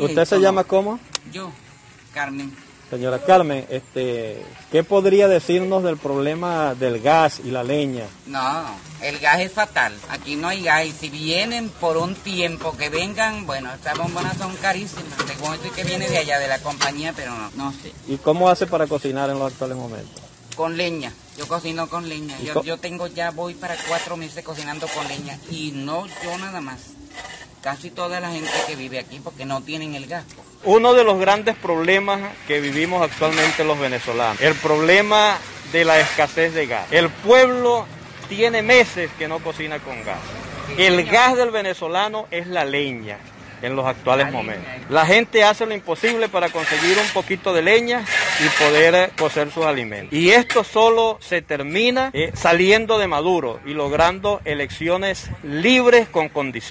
¿Usted se llama cómo? Yo, Carmen. Señora Carmen, este, ¿qué podría decirnos del problema del gas y la leña? No, el gas es fatal. Aquí no hay gas y si vienen por un tiempo que vengan, bueno, estas bombonas son carísimas. Según esto que viene de allá, de la compañía, pero no, no sé. ¿Y cómo hace para cocinar en los actuales momentos? Con leña. Yo cocino con leña. ¿Y Yo, yo tengo ya, voy para cuatro meses cocinando con leña y no yo nada más. Casi toda la gente que vive aquí porque no tienen el gas. Uno de los grandes problemas que vivimos actualmente los venezolanos, el problema de la escasez de gas. El pueblo tiene meses que no cocina con gas. El gas del venezolano es la leña en los actuales momentos. La gente hace lo imposible para conseguir un poquito de leña y poder eh, cocer sus alimentos. Y esto solo se termina eh, saliendo de Maduro y logrando elecciones libres con condiciones.